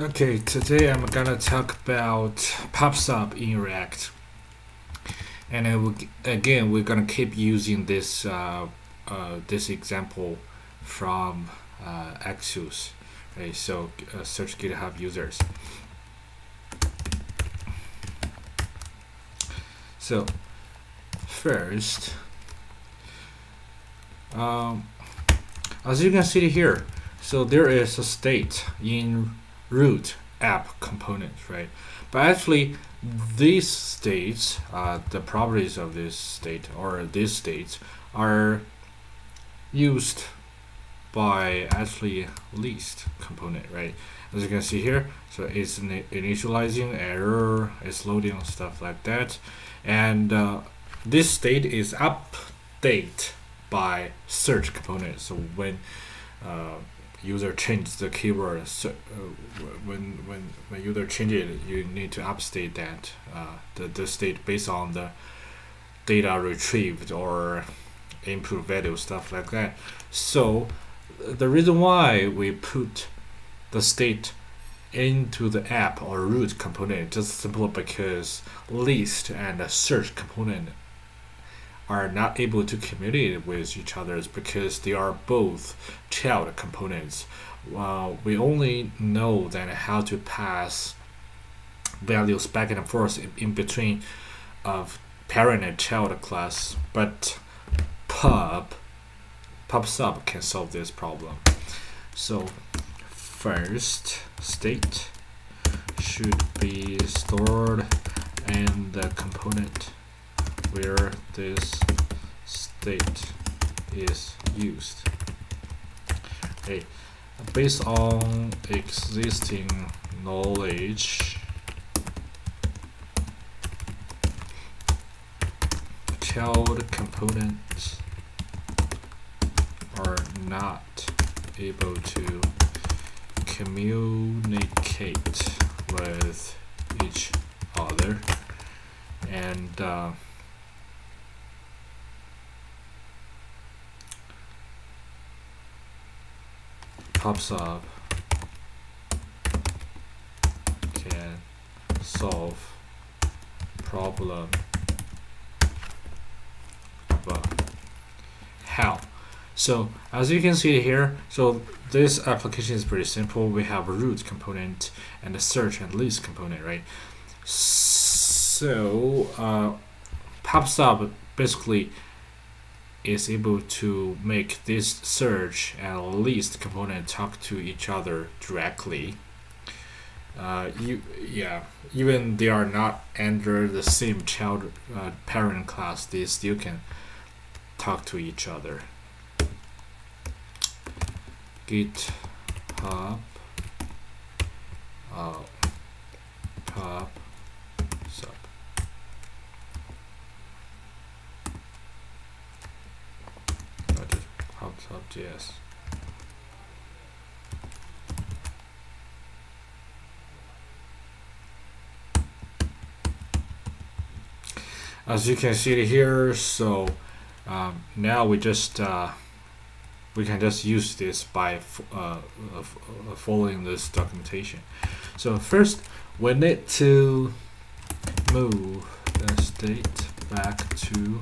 Okay, today I'm gonna talk about PubSub in React. And I will, again, we're gonna keep using this uh, uh, this example from uh, Axios. So uh, search GitHub users. So first, um, as you can see here, so there is a state in root app component, right? But actually, these states, uh, the properties of this state or these states are used by actually list component, right? As you can see here, so it's initializing error, it's loading stuff like that, and uh, this state is update by search component. So when uh, user change the keyword so, uh, when when when user change it you need to update that uh, the, the state based on the data retrieved or input value stuff like that. So the reason why we put the state into the app or root component just simply because list and search component are not able to communicate with each other because they are both child components. Well, we only know then how to pass values back and forth in between of parent and child class, but pub pub sub can solve this problem. So first state should be stored in the component where this state is used. Based on existing knowledge, child components are not able to communicate with each other and uh, PubSub can solve problem. How? So as you can see here so this application is pretty simple. We have a root component and a search and list component right? So uh, PubSub basically is able to make this search and list component talk to each other directly. Uh, you, yeah, even they are not under the same child uh, parent class, they still can talk to each other. GitHub uh, pub Hub.js. As you can see here, so um, now we just uh, we can just use this by uh, uh, following this documentation. So first, we need to move the state back to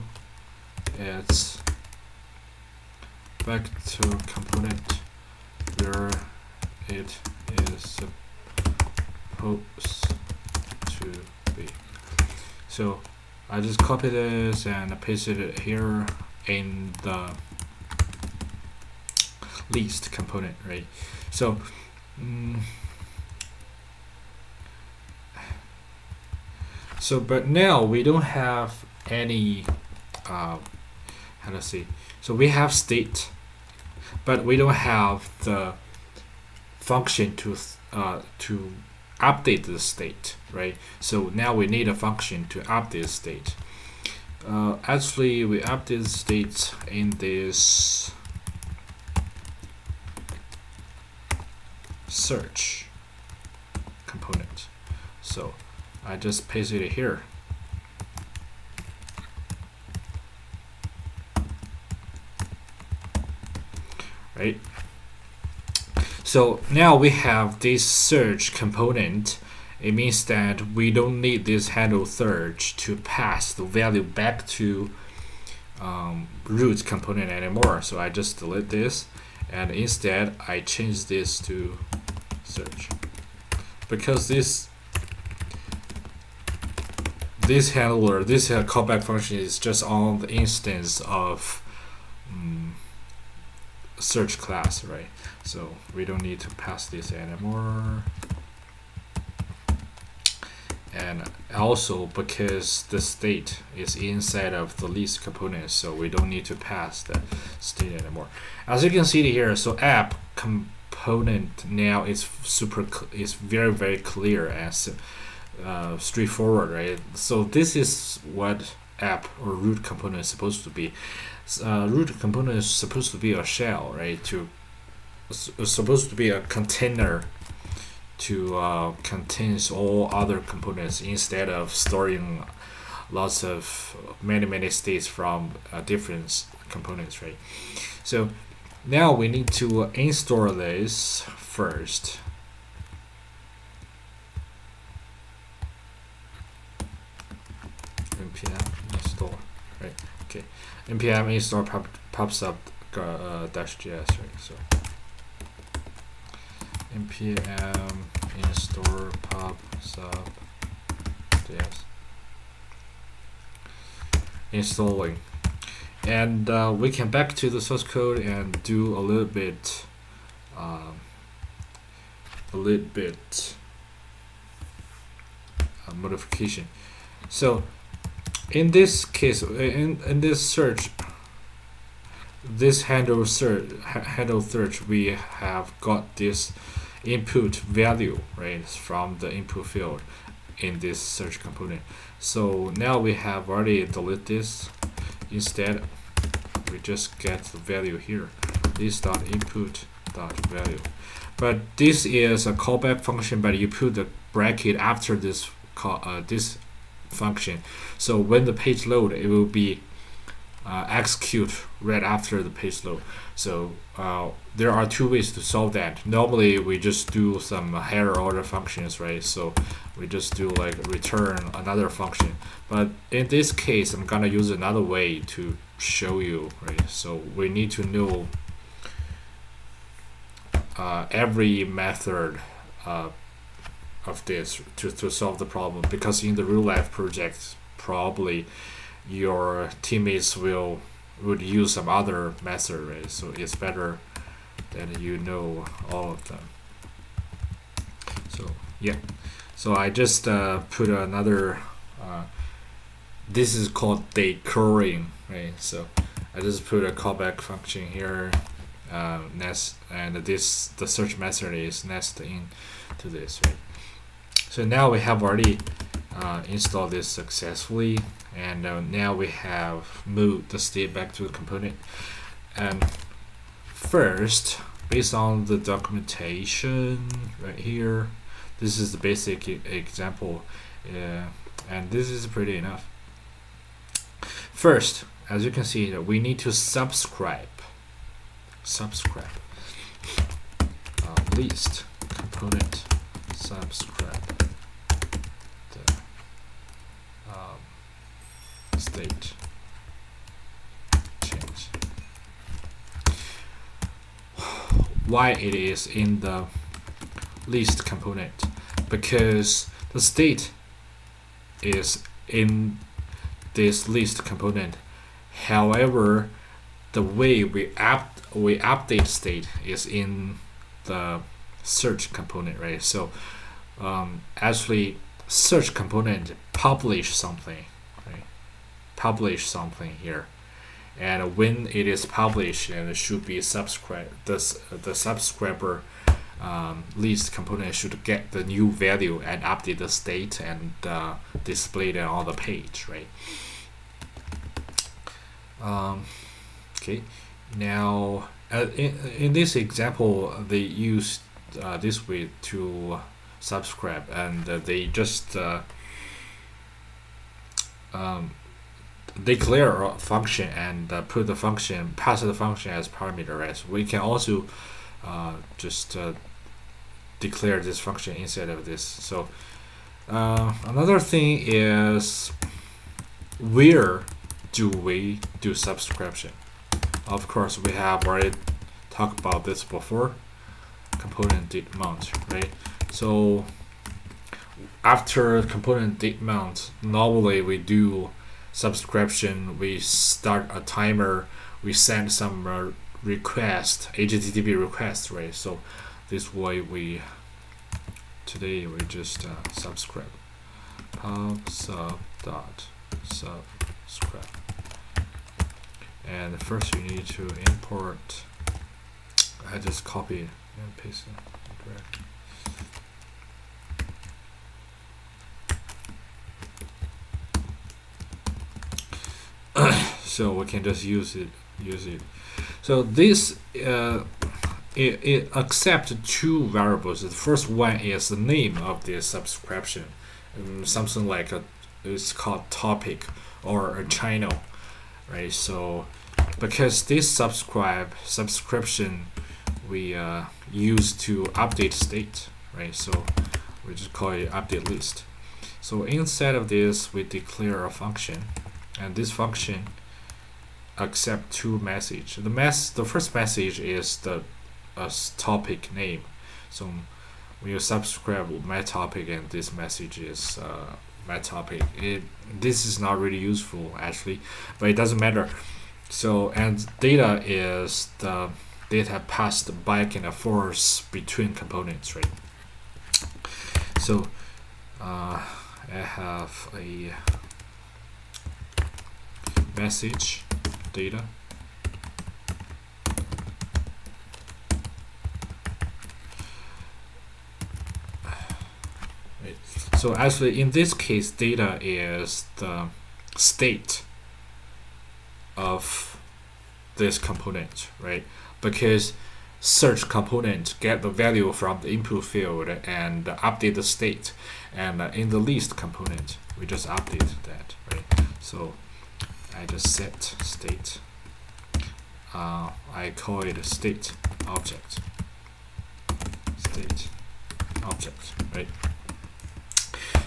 its back to component where it is supposed to be. So I just copy this and paste it here in the list component, right? So mm, so but now we don't have any uh, how to say so we have state but we don't have the function to uh, to update the state, right? So now we need a function to update state. Uh, actually, we update state in this search component. So I just paste it here. Right? So now we have this search component. It means that we don't need this handle search to pass the value back to um, root component anymore. So I just delete this and instead I change this to search because this this handler, this uh, callback function is just on the instance of um, search class, right? So we don't need to pass this anymore. And also because the state is inside of the list component, so we don't need to pass the state anymore. As you can see here, so app component now is super is very very clear as uh, straightforward, right? So this is what app or root component is supposed to be. Uh, root component is supposed to be a shell, right? To supposed to be a container to uh, contains all other components instead of storing lots of many many states from uh, different components, right? So now we need to install this first. npm install right okay npm install PubSub uh, dash js right so. Npm install pub sub js installing and uh, we can back to the source code and do a little bit um, a little bit uh, modification. So in this case in, in this search this handle search handle search we have got this input value right from the input field in this search component. So now we have already deleted this. Instead we just get the value here this dot input dot value. But this is a callback function but you put the bracket after this call uh, this function. So when the page load, it will be uh, execute right after the page load. So uh, there are two ways to solve that. Normally we just do some higher order functions, right? So we just do like return another function. But in this case, I'm gonna use another way to show you, right? So we need to know uh, every method uh, of this to, to solve the problem because in the real life project probably your teammates will would use some other method right? So it's better that you know all of them. So yeah. So I just uh, put another uh, this is called decoring right? So I just put a callback function here uh, nest and this the search method is nest in to this right so now we have already uh, installed this successfully and uh, now we have moved the state back to the component. And first based on the documentation right here this is the basic example uh, and this is pretty enough. First as you can see we need to subscribe subscribe uh, list component subscribe change. Why it is in the list component? Because the state is in this list component. However the way we app we update state is in the search component right? So um, actually search component publish something publish something here. And when it is published and it should be subscribe this the subscriber um, list component should get the new value and update the state and uh, display it on the page right? Um, okay. Now uh, in, in this example they use uh, this way to subscribe and they just uh, um, declare a function and uh, put the function pass the function as parameter so we can also uh, just uh, declare this function instead of this. So uh, another thing is where do we do subscription? Of course, we have already talked about this before. componentDidMount, right? So after componentDidMount, normally we do subscription. We start a timer. We send some uh, request, HTTP request, right? So this way we today we just uh, subscribe pub sub dot subscribe and first you need to import I just copy and paste it directly so we can just use it use it so this uh, it, it accepts two variables. The first one is the name of the subscription, um, something like a it's called topic or a channel, right? So because this subscribe subscription we uh, use to update state, right? So we just call it update list. So inside of this, we declare a function, and this function accept two message. The mess the first message is the a topic name. So when you subscribe my topic and this message is uh, my topic, it this is not really useful actually, but it doesn't matter. So and data is the data passed back and forth between components, right? So uh, I have a message data Right. So actually in this case data is the state of this component, right? Because search component get the value from the input field and update the state and in the list component we just update that right so I just set state. Uh, I call it state object. State object right?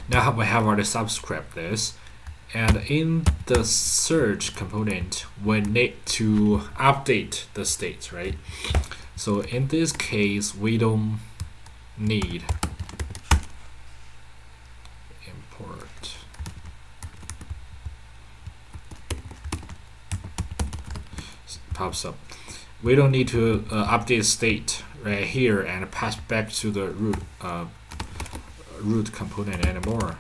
Now we have already subscribed this and in the search component we need to update the state right? So in this case we don't need import PubSub we don't need to uh, update state right here and pass back to the root uh, root component anymore.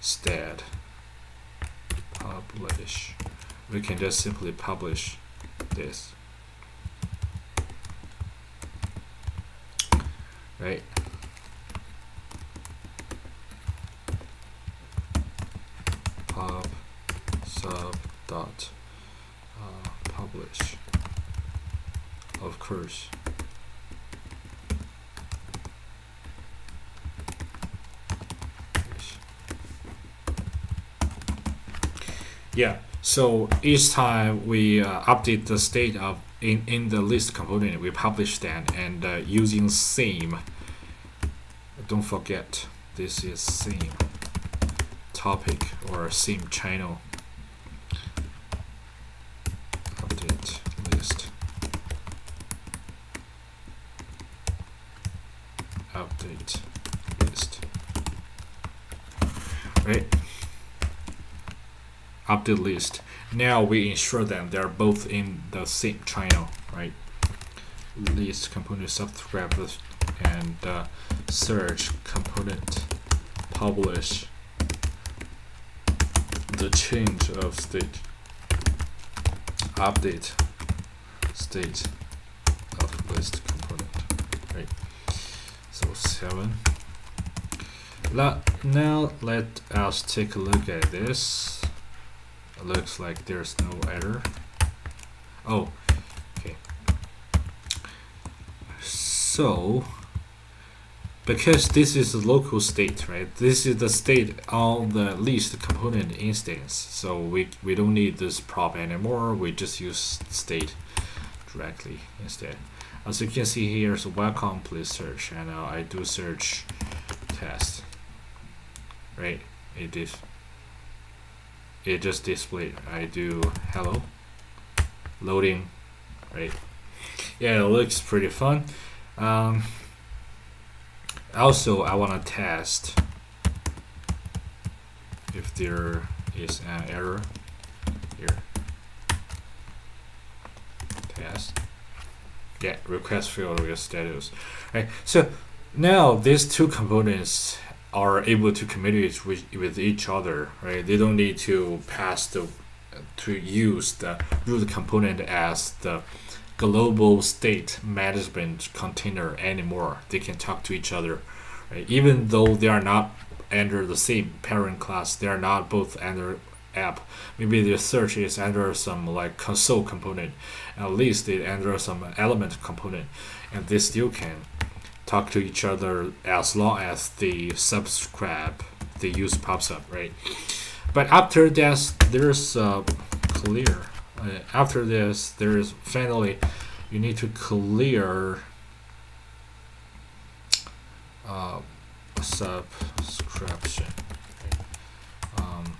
Instead, publish. We can just simply publish this. Right? pub sub dot of course Yeah. So each time we uh, update the state of in, in the list component, we publish that and uh, using same. Don't forget this is same topic or same channel. Update list. Update list. Right update list. Now we ensure them they're both in the same channel, right? List component subscribe and uh, search component publish the change of state update state of list component right so seven now let us take a look at this looks like there's no error. Oh, okay. So, because this is a local state, right? This is the state on the list component instance. So we, we don't need this prop anymore. We just use state directly instead. As you can see here, so welcome, please search, and uh, I do search test, right? It is. It just displayed. I do hello, loading, right? Yeah, it looks pretty fun. Um, also, I want to test if there is an error here. Test. Yeah, request field with status. Right. So now these two components are able to communicate with, with each other. Right. They don't need to pass the to use the root component as the global state management container anymore. They can talk to each other, right? even though they are not under the same parent class. They are not both under app. Maybe the search is under some like console component. At least it under some element component, and they still can talk to each other as long as the subscribe the use PubSub, right? But after this there's uh, clear uh, after this there is finally you need to clear uh, subscription um,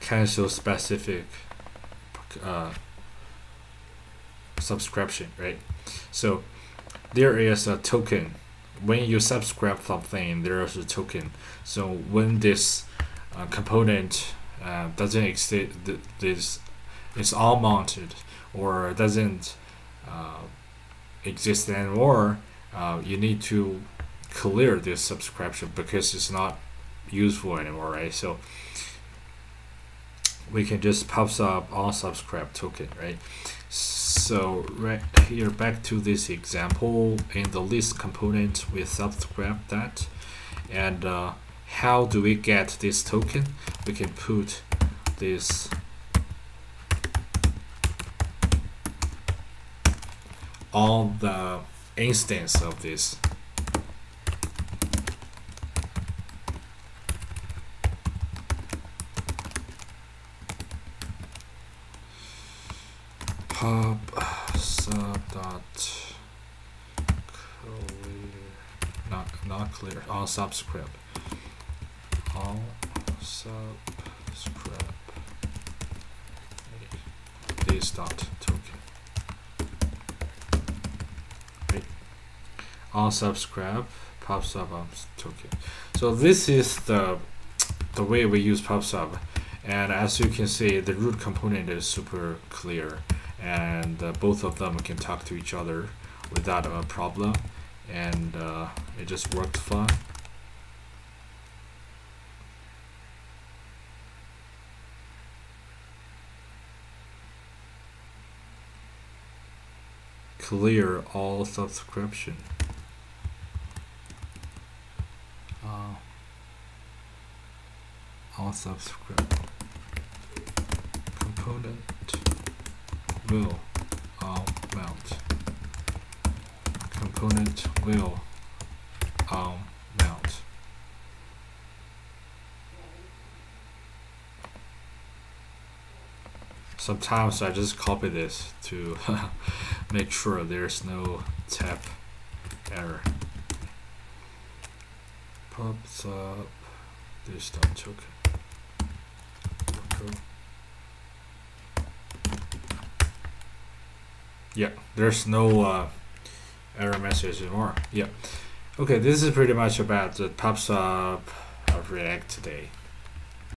cancel specific uh, subscription right? So there is a token. When you subscribe something there is a token. So when this uh, component uh, doesn't exist th this is all mounted or doesn't uh, exist anymore uh, you need to clear this subscription because it's not useful anymore right? So we can just PubSub on subscribe token right so right here back to this example in the list component we subscribe that. And uh, how do we get this token? We can put this on the instance of this pub sub dot clear not not clear on subscript. All subscript. This dot token. Right all subscribe PubSub on um, token. So this is the the way we use PubSub and as you can see the root component is super clear and uh, both of them can talk to each other without a problem and uh, it just worked fine clear all subscription. Uh, all subscript component will all mount component will all mount sometimes I just copy this to make sure there's no tap error. PubSub this token. Okay. Yeah, there's no uh, error message anymore. Yeah. Okay, this is pretty much about the PubSub of React today.